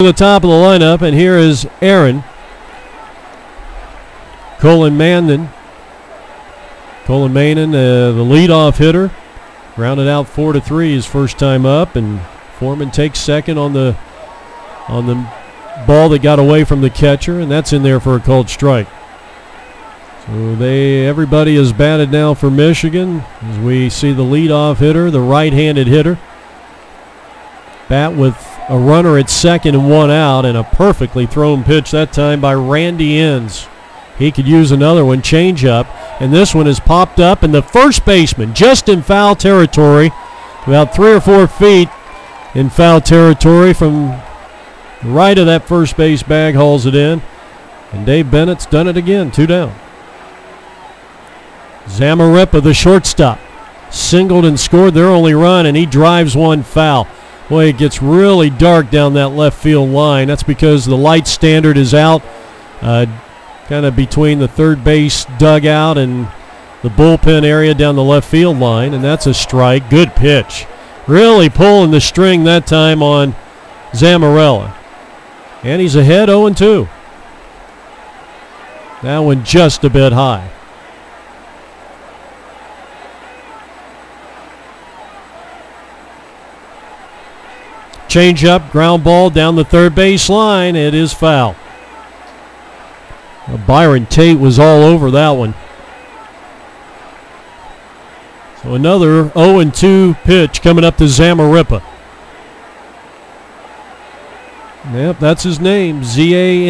to the top of the lineup, and here is Aaron. Colin Mandan. Colin Mandan, uh, the leadoff hitter, rounded out four to three his first time up, and Foreman takes second on the on the ball that got away from the catcher, and that's in there for a called strike. So they everybody is batted now for Michigan as we see the leadoff hitter, the right-handed hitter, bat with a runner at second and one out, and a perfectly thrown pitch that time by Randy Enns. He could use another one, change up, and this one has popped up, and the first baseman just in foul territory, about three or four feet in foul territory from right of that first base bag, hauls it in, and Dave Bennett's done it again, two down. Zamarripa, the shortstop, singled and scored their only run, and he drives one foul. Boy, it gets really dark down that left field line. That's because the light standard is out, uh, kind of between the third base dugout and the bullpen area down the left field line, and that's a strike. Good pitch. Really pulling the string that time on Zamarella. And he's ahead 0 2. That one just a bit high. Change up, ground ball down the third base line. It is foul. Byron Tait was all over that one. So another 0 2 pitch coming up to Zamarripa. Yep, that's his name. Z A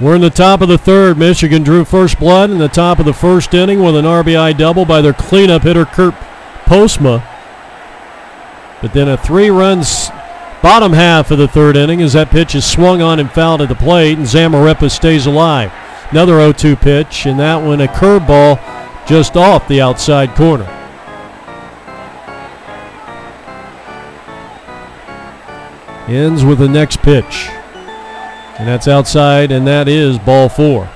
We're in the top of the third. Michigan drew first blood in the top of the first inning with an RBI double by their cleanup hitter, Kurt Postma. But then a three runs bottom half of the third inning as that pitch is swung on and fouled at the plate, and Zamarripa stays alive. Another 0 2 pitch, and that one a curveball just off the outside corner. Enns with the next pitch. And that's outside, and that is ball four.